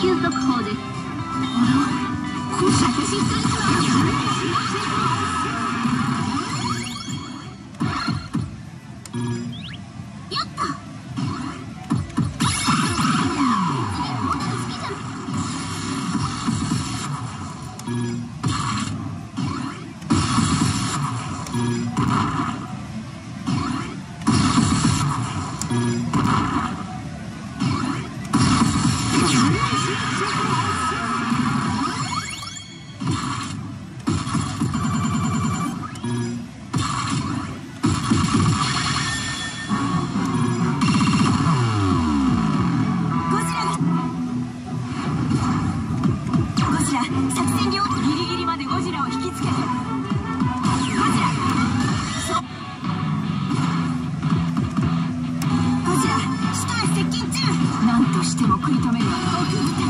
急速報ですはよっとしても食い止めるわよ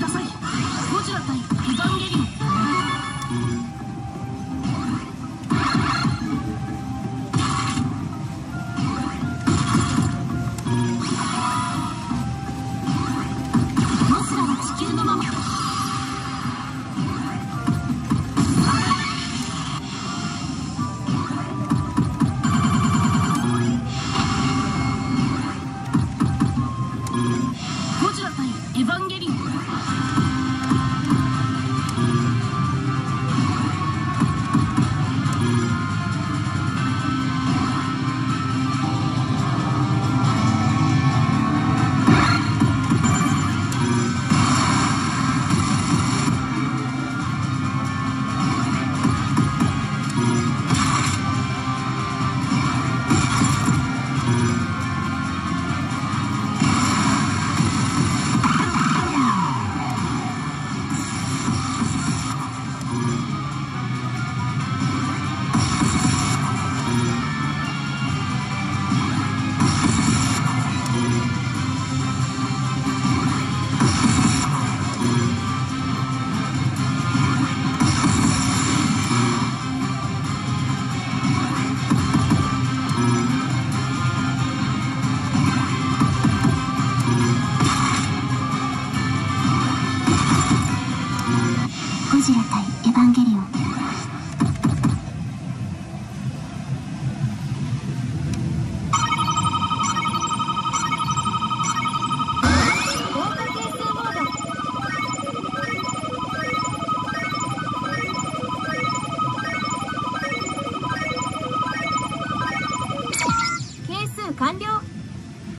ください。ゴジラ対エヴァンゲリオン。Singapore.